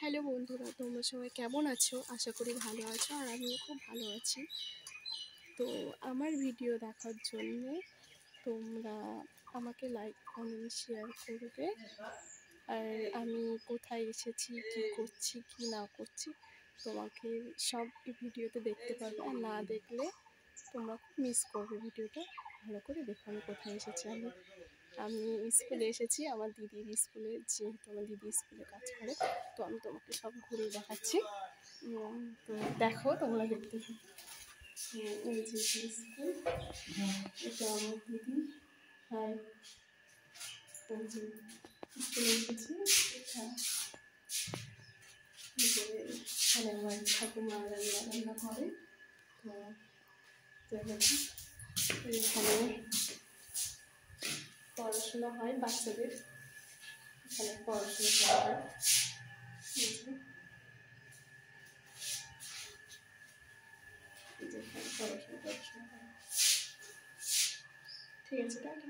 Hello বন্ধুরা, তোমরা সবাই কেমন আছো? আশা করি ভালো আছো আর আমিও খুব ভালো আছি। তো আমার ভিডিও দেখার জন্য তোমরা আমাকে লাইক কমেন্ট শেয়ার করবে। আর আমি কোথায় এসেছি, কী করছি, কি না করছি, তোমাকে সব ভিডিওতে দেখতে পারবে। আর না দেখলে তোমরা খুব মিস করবে ভিডিওটা। ভালো করে দেখো আমি কোথায় এসেছি আমি। আমি স্কুলে এসেছি, আমার দিদির স্কুলে, যেহেতু আমার দিদি স্কুলে কাজ করে, তো আমি তোমাকে সব ঘুরে দেখাচ্ছি। তো দেখো তোমরা দেখতে এই যে স্কুল আমার দিদি। হ্যাঁ যে স্কুলে এসেছি ঠাকুমা রান্না করে। তো এখানে পড়াশোনা হয় বাচ্চাদের। এখানে পড়াশোনা করা হয়। ঠিক আছে টাটা